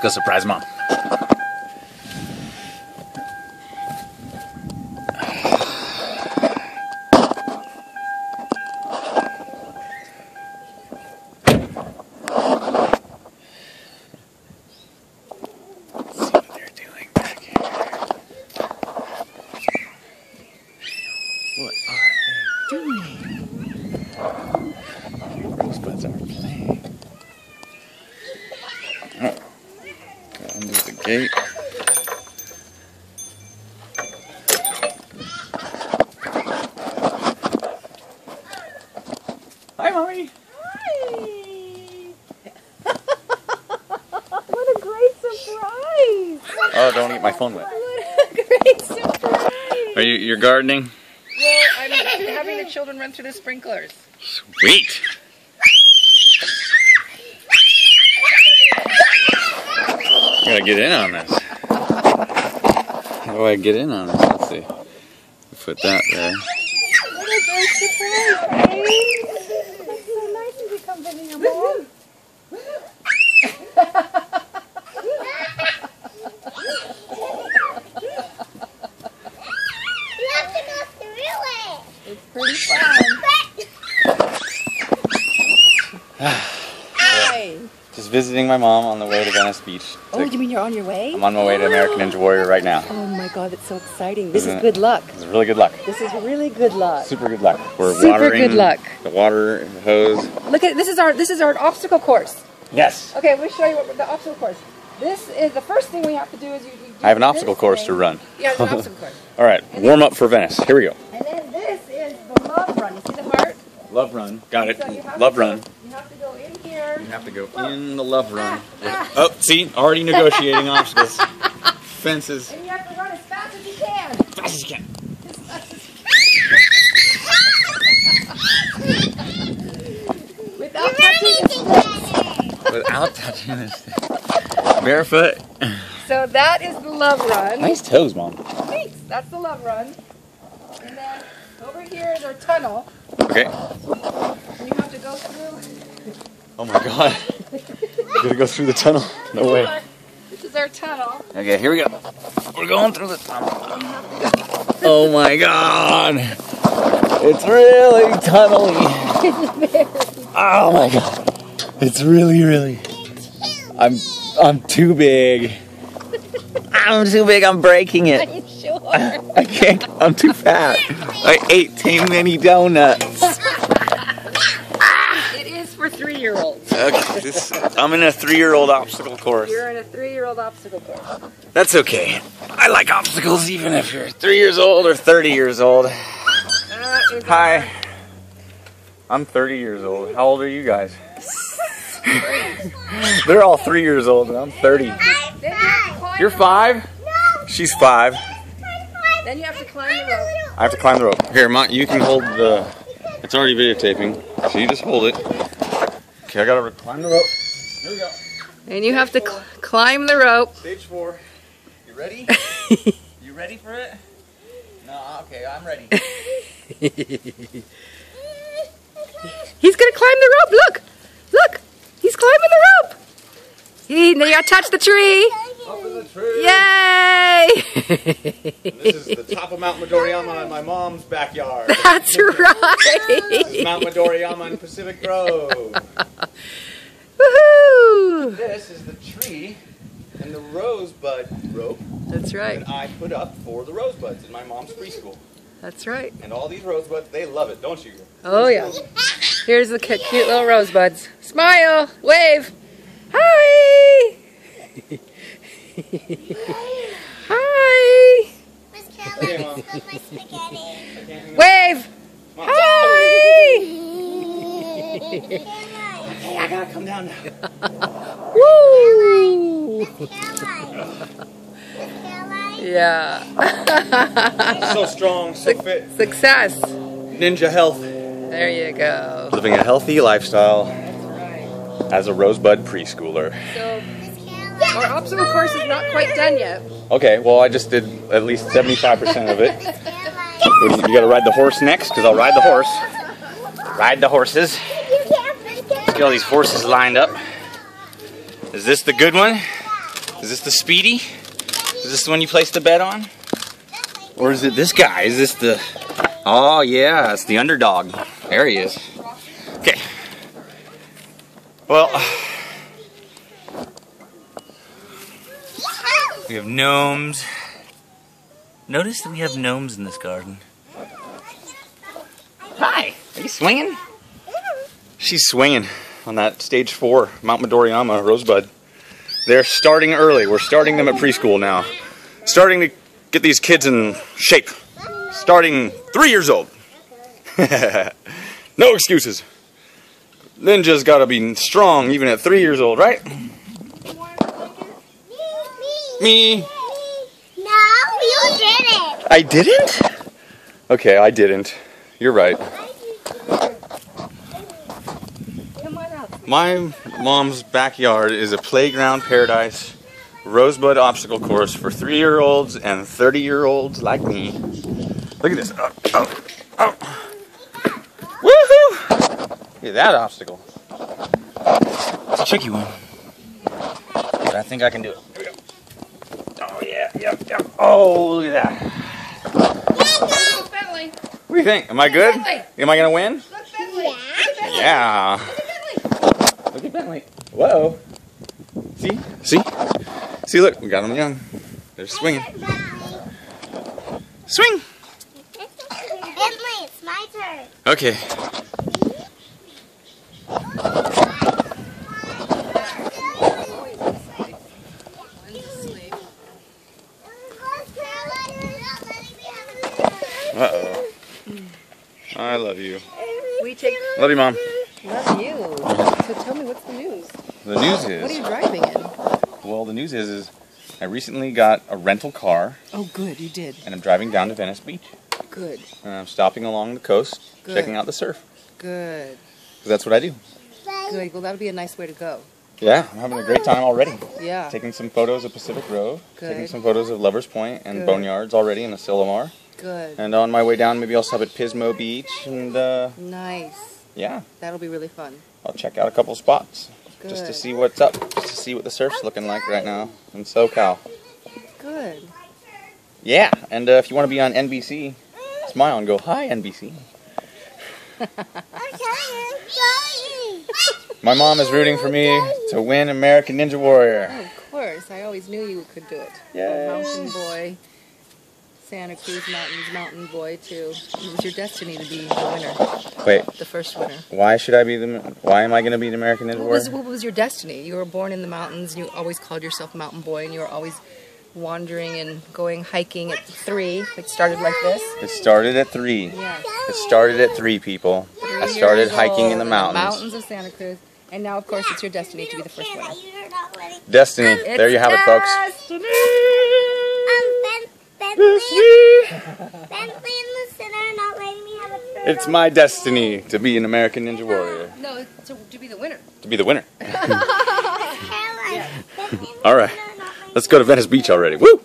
Let's go surprise mom. See what they're doing back here. What are they doing? Your rosebuds are playing. Oh. Gotta undo the gate. Hi, mommy. What a great surprise! Oh, don't get my phone wet. What a great surprise! Are you you're gardening? Well, I'm having the children run through the sprinklers. Sweet. Gotta get in on this. How do I get in on this? Let's see. Put that there. What a great surprise, babe! It's so nice of you to come visit your mom. You have to go through it. It's pretty fun. Hi. Just visiting my mom on the way to Venice Beach. Oh, you mean you're on your way? I'm on my way to American Ninja Warrior right now. Oh my god, that's so exciting. This Isn't is good luck. It's really good luck. This is really good luck. Super good luck. We're Super watering good luck. the water hose. Look at this is our this is our obstacle course. Yes. Okay, let me show you what the obstacle course. This is the first thing we have to do is you. you do I have an this obstacle course to run. Yeah, an obstacle course. All right, warm up for Venice. Here we go. And then this is the love run. You see the heart? Love run. Got it. So Love to run. Go, you have to go in here. You have to go in the love run. Ah, ah. Oh, see, already negotiating obstacles. Fences. And you have to run as fast as you can. Fast as you can. Fast as you can. Without touching the sticks. Without touching this thing. Barefoot. So that is the love run. Nice toes, mom. Thanks. That's the love run. And then over here is our tunnel. Okay. You have to go through. Oh my god. Gotta go through the tunnel. No way. This is our tunnel. Okay, here we go. We're going through the tunnel. Oh my god. It's really tunnely. Oh my god. It's really, really. I'm I'm too big. I'm too big, I'm breaking Are it. you sure? I can't I'm too fat. I ate too many donuts. It is for three-year-olds. Okay, this I'm in a three year old obstacle course. You're in a three-year-old obstacle course. That's okay. I like obstacles even if you're three years old or 30 years old. That is Hi. I'm 30 years old. How old are you guys? They're all three years old and I'm 30. Then you have to climb You're the- five? She's five. Then you have to climb the rope. I have to climb the rope. Here, Mont, you can hold the. It's already videotaping, so you just hold it. Okay, I gotta climb the rope. Here we go. And you have to cl- climb the rope. Stage four. You ready? you ready for it? No, okay, I'm ready. He's gonna climb the rope. Look, look, he's climbing the rope. He, now you gotta touch the tree. Up in the tree. Yay! This is the top of Mount Midoriyama in my mom's backyard. That's This is right. Mount Midoriyama in Pacific Grove. Woohoo! This is the tree and the rosebud rope That's right. that I put up for the rosebuds in my mom's preschool. That's right. And all these rosebuds, they love it, don't you? Oh yeah. Here's the cute little rosebuds. Smile, wave. Hi. Hi. Wave. Hi. Hey, I gotta come down now. Woo. Caroline. Miss Caroline. Yeah. So strong, so fit. Success. Ninja health. There you go. Living a healthy lifestyle That's right. as a rosebud preschooler. So Miss Caroline. Our obstacle course is not quite done yet. Okay, well, I just did at least 75% of it. You gotta ride the horse next, because I'll ride the horse. Ride the horses. Caroline. Get all these horses lined up. Is this the good one? Is this the Speedy? Is this the one you placed the bet on? Or is it this guy? Is this the... Oh, yeah, it's the underdog. There he is. Okay. Well, we have gnomes. Notice that we have gnomes in this garden. Hi, are you swinging? She's swinging on that stage four Mount Midoriyama Rosebud. They're starting early. We're starting them at preschool now. Starting to get these kids in shape. Starting three years old. no excuses. Ninja's gotta be strong even at three years old, right? Me. No, you didn't. I didn't? Okay, I didn't. You're right. Come on out. My mom's backyard is a playground paradise, rosebud obstacle course for three year olds and 30 year olds like me. Look at this. Oh, oh, oh. Woohoo! Look at that obstacle. It's a tricky one. But I think I can do it. Here we go. Oh, yeah, yep, yep. Oh, look at that. Look, Bentley. What do you think? Am I good? Am I going to win? Look, at Bentley. Yeah. Look at Bentley. Whoa. See? See? See, look, we got them young. They're swinging. Swing! Bentley, it's my turn. Okay. Uh oh. I love you. We take. Love you, Mom. Love you. So tell me, what's the news? The news is. What are you driving in? well, the news is, is I recently got a rental car Oh, good. You did. and I'm driving down to Venice Beach. Good. And I'm stopping along the coast, Good. checking out the surf. Good. Because that's what I do. Good. Well, that'll be a nice way to go. Yeah, I'm having a great time already. Yeah. Taking some photos of Pacific Grove, Good. taking some photos of Lovers Point and Good. Boneyards already in the Asilomar. Good. And on my way down, maybe I'll stop at Pismo Beach and uh, Nice. Yeah, That'll be really fun. I'll check out a couple spots Good. just to see what's up, just to see what the surf's looking like right now in SoCal. Good. Yeah, and uh, if you want to be on NBC, smile and go, hi, NBC. My mom is rooting for me to win American Ninja Warrior. Oh, of course. I always knew you could do it. Yay. Mountain boy. Santa Cruz Mountains mountain boy too. It was your destiny to be the winner, Wait, the first winner. why should I be the? Why am I going to be the American Ninja What was, what was your destiny? You were born in the mountains. And you always called yourself mountain boy, and you were always wandering and going hiking at three. It started like this. It started at three. Yes. It started at three people. Three I started hiking in the mountains. Mountains of Santa Cruz, and now, of course, it's your destiny to be the first winner. You're not letting. Destiny. There you have it, folks. Destiny. Ben, Bentley, Bentley in the center, not letting me have a turn. It's my destiny to be an American Ninja Warrior. No, to, to be the winner. To be the winner. Caroline, Bentley in the All right. center, not letting Let's go to Venice Beach already. Woo!